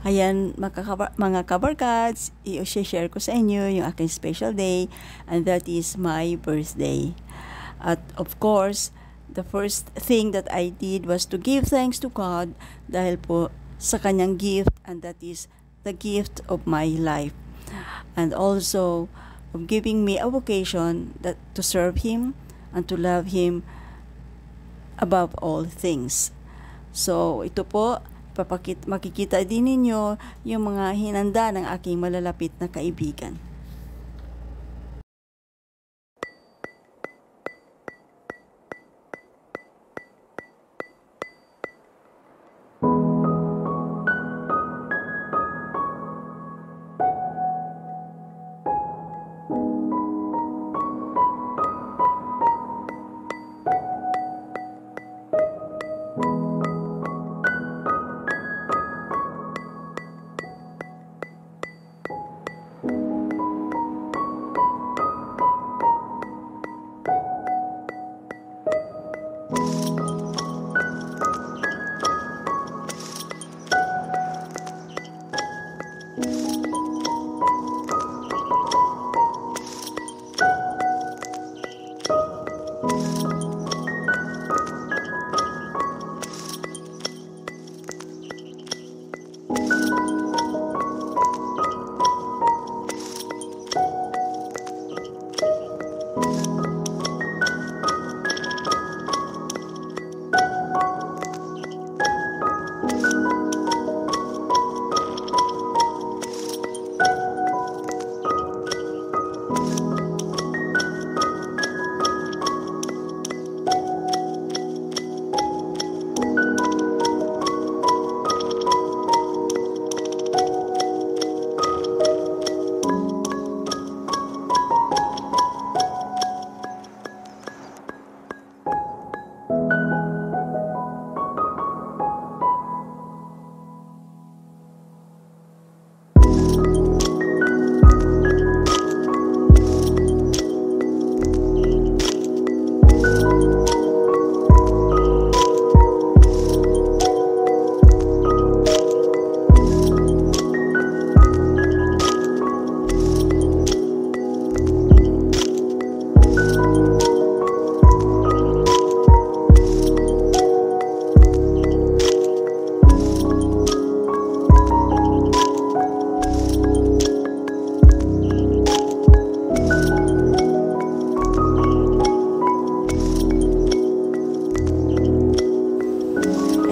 Ayan, mga, kabar- mga kabarkads, i-share ko sa inyo yung aking special day and that is my birthday. At of course, the first thing that I did was to give thanks to God dahil po sa kanyang gift and that is the gift of my life. And also of giving me a vocation that to serve Him and to love Him above all things. So, ito po, papakit, makikita din ninyo yung mga hinanda ng aking malalapit na kaibigan.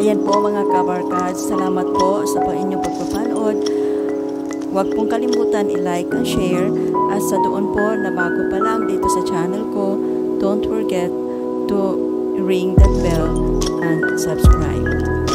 Ayan po mga kabarkads, salamat po sa inyong pagpapanood. Huwag pong kalimutan i-like and share at sa doon po na bago pa lang dito sa channel ko, don't forget to ring that bell and subscribe.